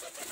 Ha ha ha!